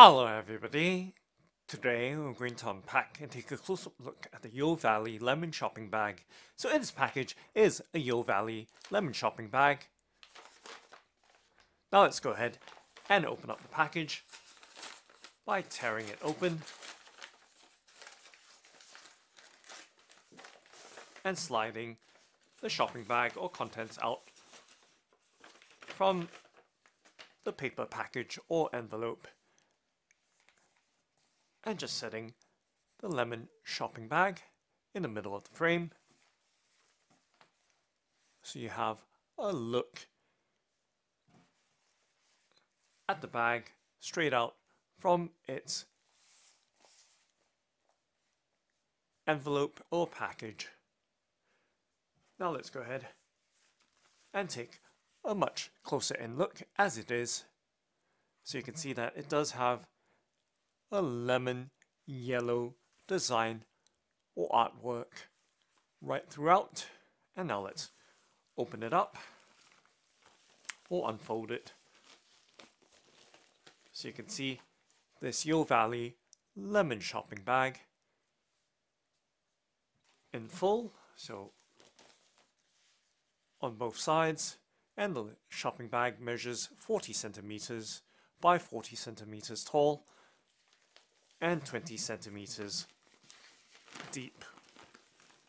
Hello everybody! Today we're going to unpack and take a close look at the Yeo Valley Lemon Shopping Bag. So in this package is a Yeo Valley Lemon Shopping Bag. Now let's go ahead and open up the package by tearing it open and sliding the shopping bag or contents out from the paper package or envelope and just setting the lemon shopping bag in the middle of the frame so you have a look at the bag straight out from its envelope or package. Now let's go ahead and take a much closer in look as it is. So you can see that it does have a lemon yellow design or artwork right throughout. And now let's open it up or unfold it. So you can see this Yeo Valley lemon shopping bag in full. So on both sides and the shopping bag measures 40 centimeters by 40 centimeters tall and 20 centimeters deep.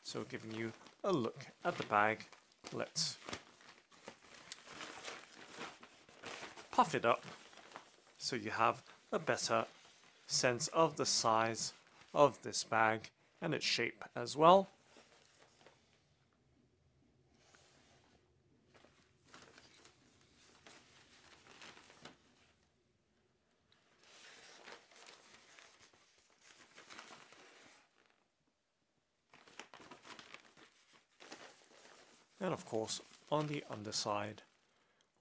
So giving you a look at the bag, let's puff it up so you have a better sense of the size of this bag and its shape as well. And of course on the underside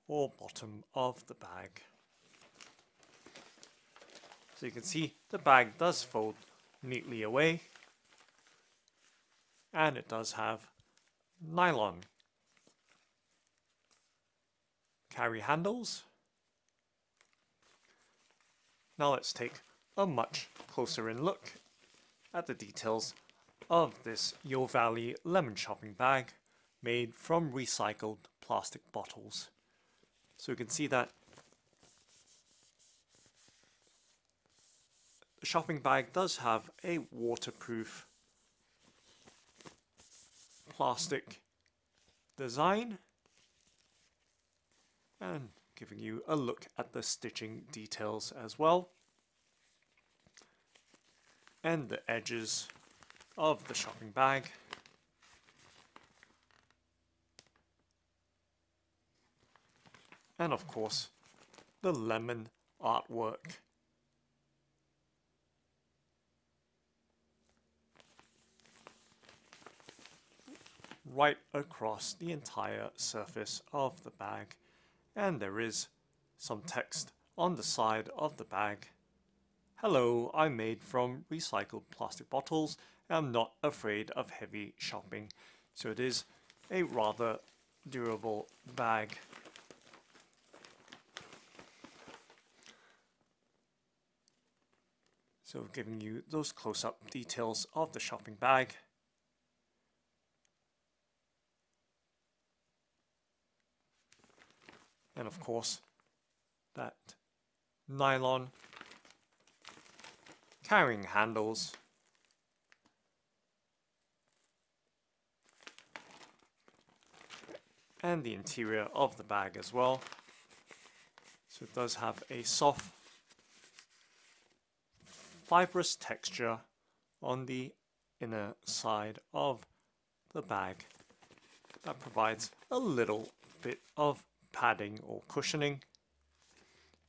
or bottom of the bag. So you can see the bag does fold neatly away and it does have nylon carry handles. Now let's take a much closer in look at the details of this Yeo Valley lemon shopping bag made from recycled plastic bottles. So you can see that the shopping bag does have a waterproof plastic design and giving you a look at the stitching details as well and the edges of the shopping bag and of course the lemon artwork. right across the entire surface of the bag and there is some text on the side of the bag. Hello, I'm made from recycled plastic bottles and I'm not afraid of heavy shopping. So it is a rather durable bag. So giving you those close-up details of the shopping bag. And of course, that nylon carrying handles and the interior of the bag as well. So it does have a soft fibrous texture on the inner side of the bag that provides a little bit of padding or cushioning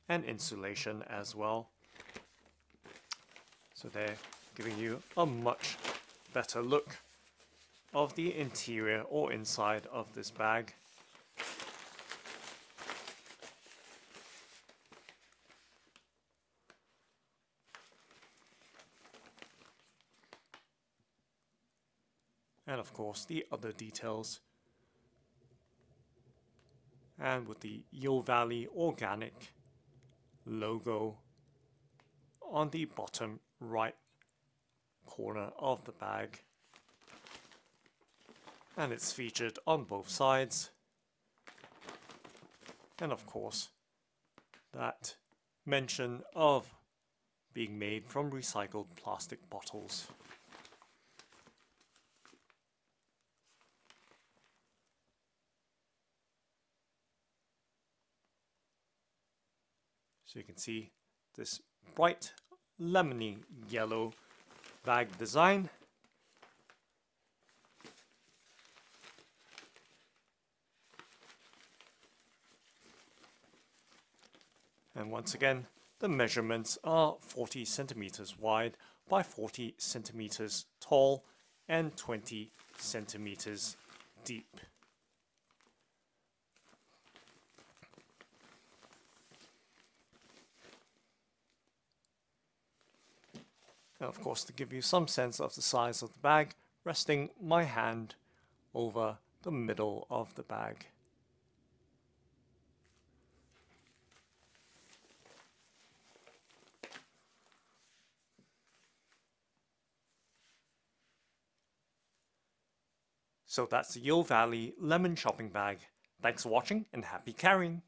and insulation as well. So they're giving you a much better look of the interior or inside of this bag. And of course the other details. And with the Yeo Valley Organic logo on the bottom right corner of the bag. And it's featured on both sides. And of course that mention of being made from recycled plastic bottles. So you can see this bright lemony yellow bag design. And once again, the measurements are 40 centimeters wide by 40 centimeters tall and 20 centimeters deep. Now of course to give you some sense of the size of the bag, resting my hand over the middle of the bag. So that's the Yeo Valley Lemon Shopping Bag. Thanks for watching and happy carrying!